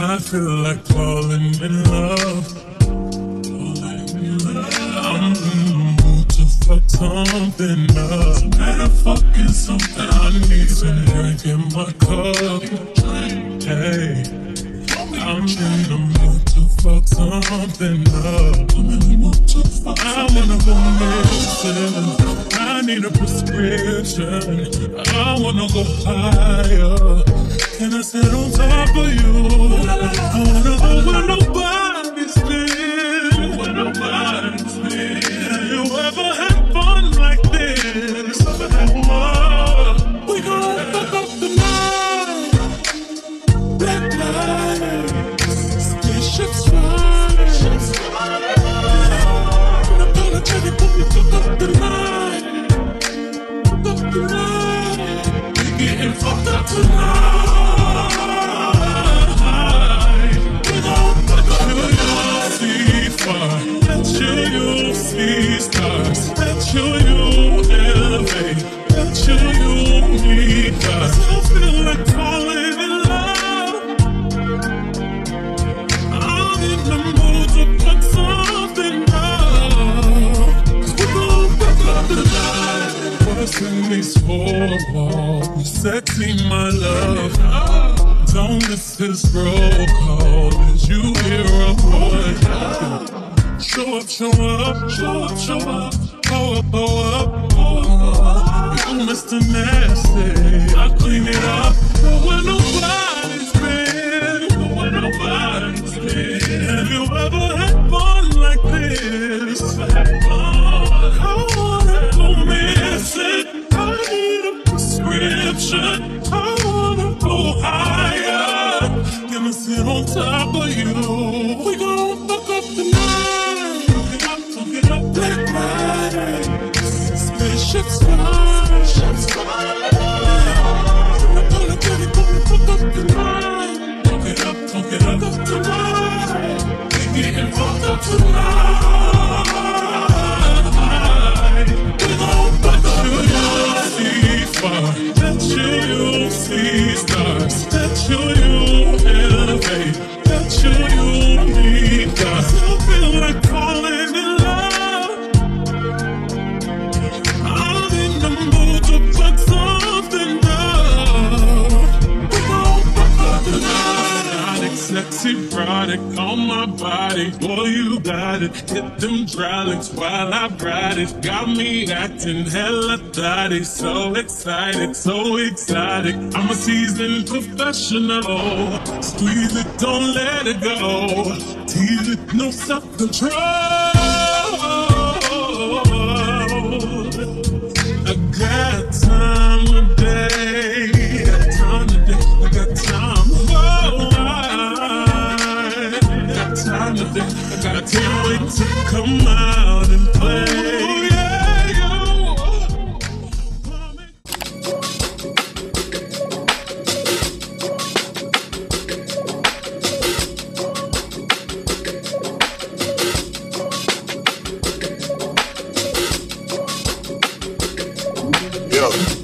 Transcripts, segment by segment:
I feel like falling in love. I'm in the mood to fuck something up. Better fucking something. I need some drink in my cup. Hey, I'm in the mood to fuck something up. I wanna go missing. I need a prescription. I wanna go higher. Can I sit on top of you? I wanna go where nobody's up, show up, show up, show up. Pull up, pull up, pull up. You Mr. Nasty. I clean it up. Where nobody's been. Where nobody's been. Have you ever had fun like this? I wanna go missing. I need a prescription. I wanna go higher. Gonna sit on top of you. It. Hit them dry lips while I ride it. Got me acting hella thotty, so excited, so exotic. I'm a seasoned professional. Squeeze it, don't let it go. Tease it, no self control. I got to come out and play. Yeah,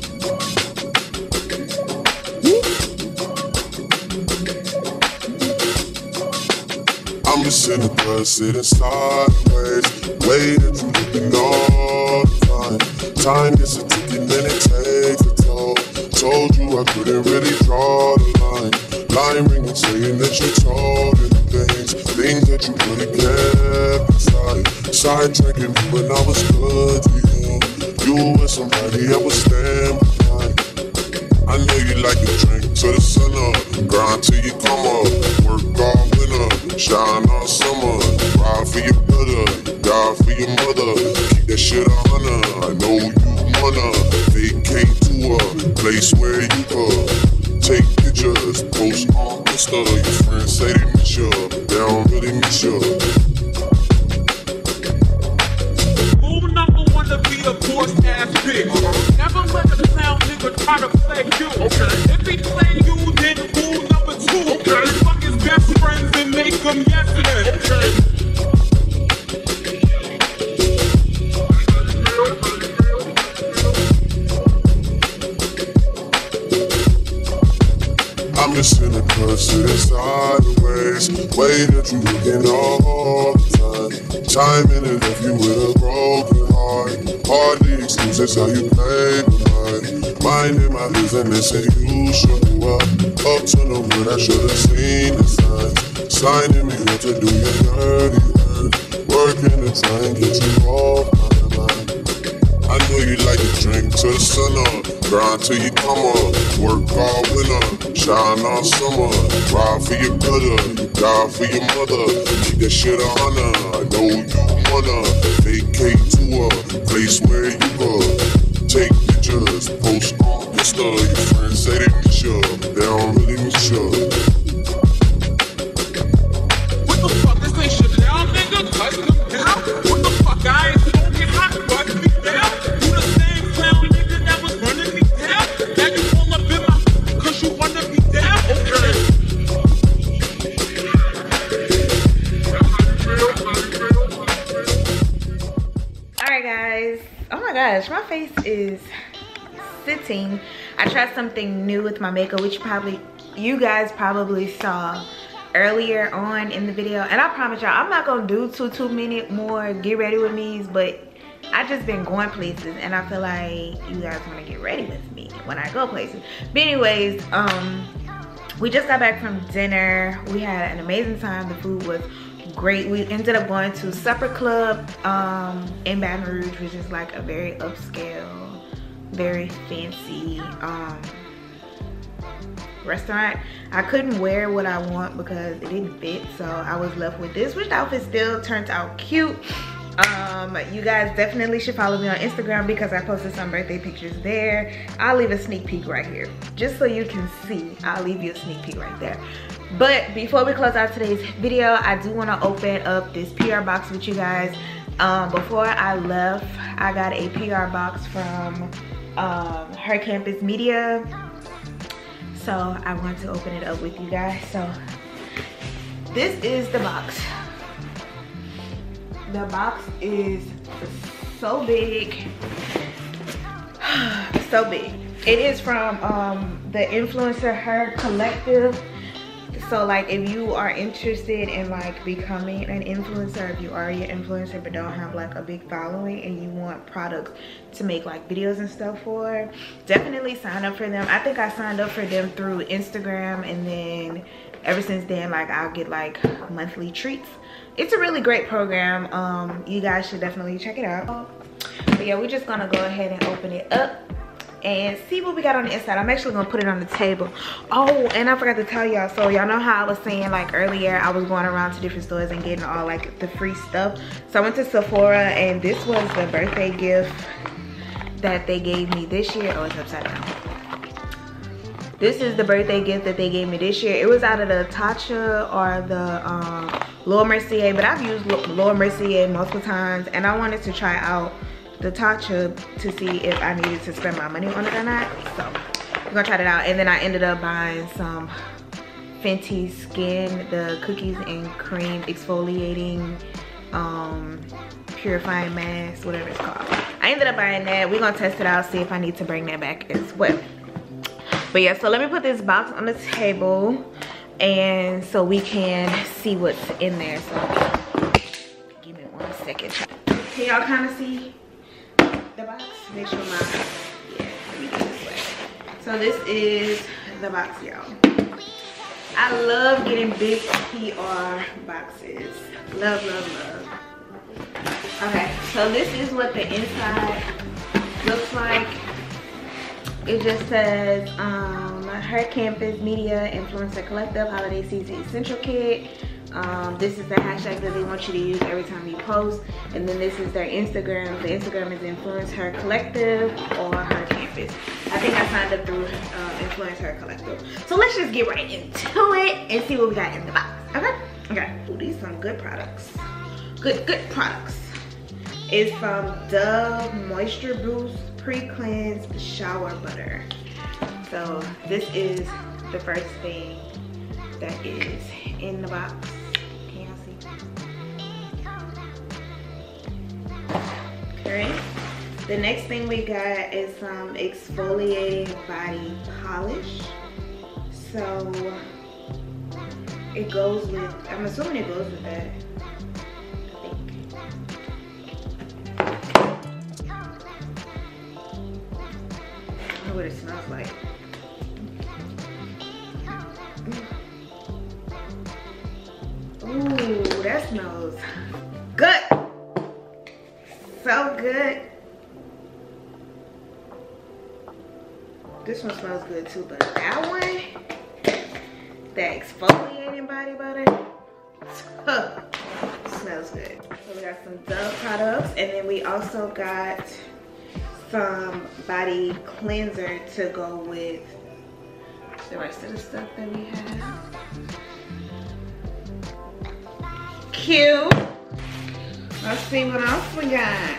sitting sideways, way that you looking all the time. Time gets a ticking and it takes a toll. Told you I couldn't really draw the line. Line ringing, saying that you told me things, things that you really kept inside. Sidetracking me when I was good to you. You were somebody I would stand behind. I know you like a drink to the sun up, grind till you come up, work all winter, shine all summer, ride for your brother, die for your mother, keep that shit a hundred. I know you wanna. Vacate to a place where you could take pictures, post on Insta. Your friends say they miss you, they don't really miss you. Rule number one to be a boss ass bitch. Never let a clown nigga try to play you. If he play Hardly excuses how you played the night. Minding my business and you showing up. Up to no good, I should've seen the signs. Signing me up to do your dirty work. Working to try and get you off mind. I know you like to drink till the sun up, grind till you come up, work all winter, shine all summer, ride for your brother, die for your mother, keep that shit a honor. I know you wanna. Vacate to a place where you go, take pictures, post on Insta. Sitting. I tried something new with my makeup, which probably you guys probably saw earlier on in the video. And I promise y'all, I'm not gonna do two two minute more get ready with me's, but I just been going places, and I feel like you guys want to get ready with me when I go places. But anyways, um, we just got back from dinner. We had an amazing time. The food was great. We ended up going to Supper Club um, in Baton Rouge, which is like a very upscale, very fancy um, restaurant. I couldn't wear what I want because it didn't fit, so I was left with this, which outfit still turns out cute. Um, you guys definitely should follow me on Instagram because I posted some birthday pictures there. I'll leave a sneak peek right here, just so you can see. I'll leave you a sneak peek right there. But before we close out today's video, I do want to open up this PR box with you guys. Um, before I left, I got a PR box from um, Her Campus Media. So I want to open it up with you guys. So this is the box. The box is so big. so big. It is from um, the Influence Her Collective. So like if you are interested in like becoming an influencer, if you are an influencer but don't have like a big following and you want products to make like videos and stuff for, definitely sign up for them. I think I signed up for them through Instagram and then ever since then like I'll get like monthly treats. It's a really great program. Um, you guys should definitely check it out. But yeah, we're just gonna go ahead and open it up and see what we got on the inside. I'm actually gonna put it on the table. Oh, and I forgot to tell y'all. So y'all know how I was saying like earlier, I was going around to different stores and getting all like the free stuff. So I went to Sephora and this was the birthday gift that they gave me this year. Oh, it's upside down. This is the birthday gift that they gave me this year. It was out of the Tatcha or the um, Laura Mercier, but I've used Laura Mercier multiple times and I wanted to try out the Tatcha to see if I needed to spend my money on it or not. So we're gonna try it out. And then I ended up buying some Fenty Skin, the cookies and cream exfoliating um, purifying mask, whatever it's called. I ended up buying that. We're gonna test it out, see if I need to bring that back as well. But yeah, so let me put this box on the table and so we can see what's in there. So give me one second. Can y'all kind of see the box? Make sure my, yeah. So this is the box, y'all. I love getting big PR boxes. Love, love, love. Okay, so this is what the inside looks like. It just says um, Her Campus Media Influencer Collective Holiday Season Essential Kit. Um, this is the hashtag that they want you to use every time you post. And then this is their Instagram. The Instagram is Influence Her Collective or Her Campus. I think I signed up through uh, Influence Her Collective. So let's just get right into it and see what we got in the box. Okay? Okay. Ooh, these some good products. Good, good products. It's from Dove Moisture Boost Pre-Cleansed Shower Butter. So this is the first thing that is in the box. The next thing we got is some exfoliating body polish. So it goes with, I'm assuming it goes with that. I don't know what it smells like. That smells good. So good. This one smells good too, but that one, that exfoliating body butter, smells good. So we got some Dove products, and then we also got some body cleanser to go with the rest of the stuff that we have. Cute. Let's see what else we got.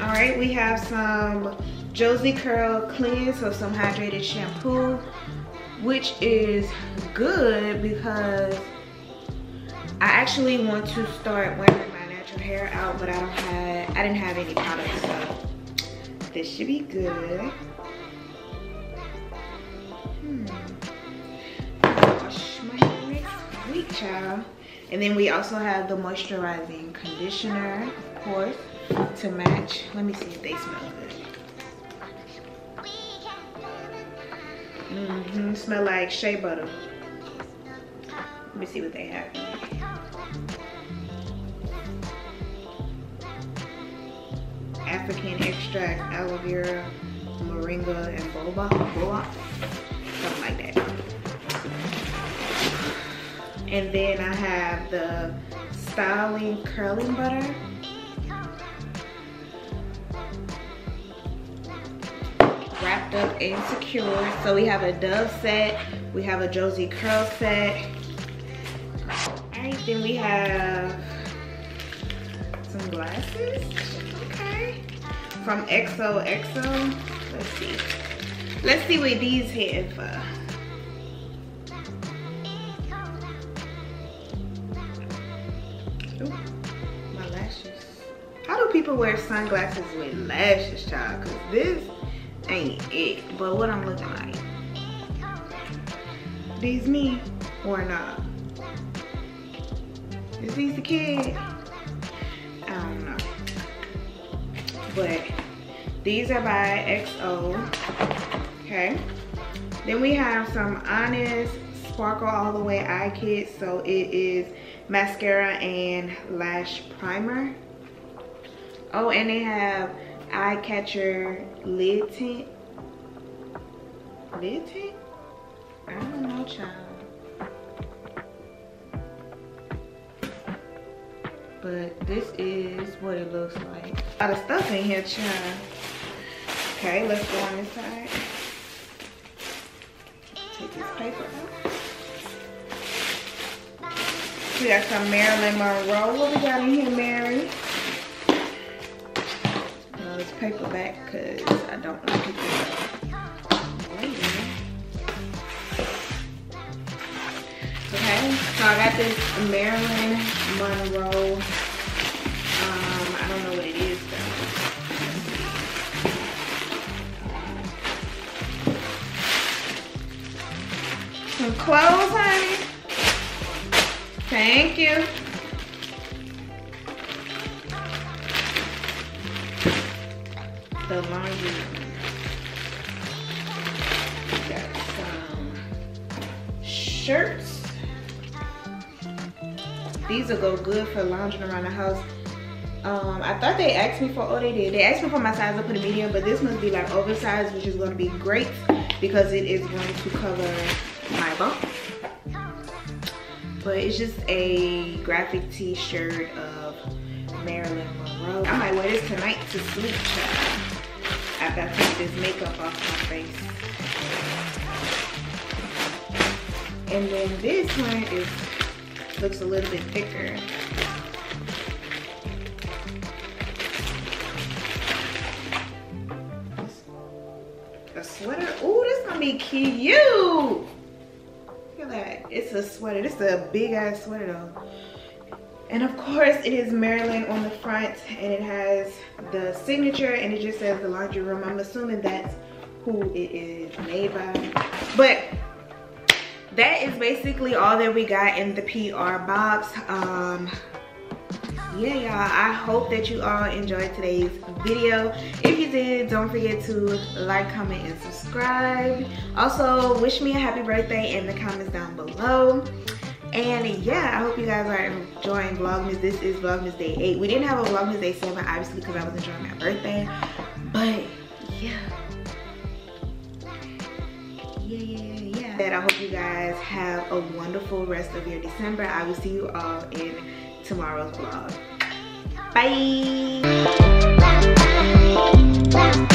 All right, we have some Josie Curl Cleanse, so some hydrated shampoo, which is good because I actually want to start wearing my natural hair out, but I don't have, I didn't have any products, so this should be good. Hmm. Wash my hair next week, child. And then we also have the moisturizing conditioner, of course, to match. Let me see if they smell good. Mm hmm smell like shea butter. Let me see what they have. African extract, aloe vera, moringa, and boba, boba, And then I have the styling curling butter. Wrapped up and secured. So we have a Dove set. We have a Josie Curl set. Alright, then we have some glasses. Okay. From XOXO. Let's see. Let's see what these for. People wear sunglasses with lashes, child? Cause this ain't it. But what I'm looking like. These me or not? Is these the kid? I don't know. But these are by XO. Okay. Then we have some Honest Sparkle All The Way Eye Kit. So it is mascara and lash primer. Oh, and they have eye catcher lid tint. Lid tint? I don't know, child. But this is what it looks like. A lot of stuff in here, child. Okay, let's go on. Take this paper out. We got some Marilyn Monroe. What we got in here, Mary? Uh, this paper back because I don't pick it. Okay, so I got this Marilyn Monroe. Um, I don't know what it is though. Some clothes, honey. Thank you. The. Got some shirts. These will go good for lounging around the house. Um, I thought they asked me for, oh they did. They asked me for my size, I put a medium, but this must be like oversized, which is gonna be great because it is going to cover my bump but it's just a graphic t-shirt of Marilyn Monroe. I might wear this tonight to sleep, child. After to take this makeup off my face. And then this one is looks a little bit thicker. A sweater. Ooh, this is gonna be cute Look at that. It's a sweater. This is a big ass sweater though. And of course it is Marilyn on the front and it has the signature and it just says the laundry room. I'm assuming that's who it is made by. But that is basically all that we got in the PR box. Um, yeah y'all i hope that you all enjoyed today's video if you did don't forget to like comment and subscribe also wish me a happy birthday in the comments down below and yeah, I hope you guys are enjoying Vlogmas. This is Vlogmas Day 8. We didn't have a Vlogmas Day 7, obviously, because I was enjoying my birthday. But yeah. Yeah, yeah, yeah, yeah. I hope you guys have a wonderful rest of your December. I will see you all in tomorrow's vlog. Bye!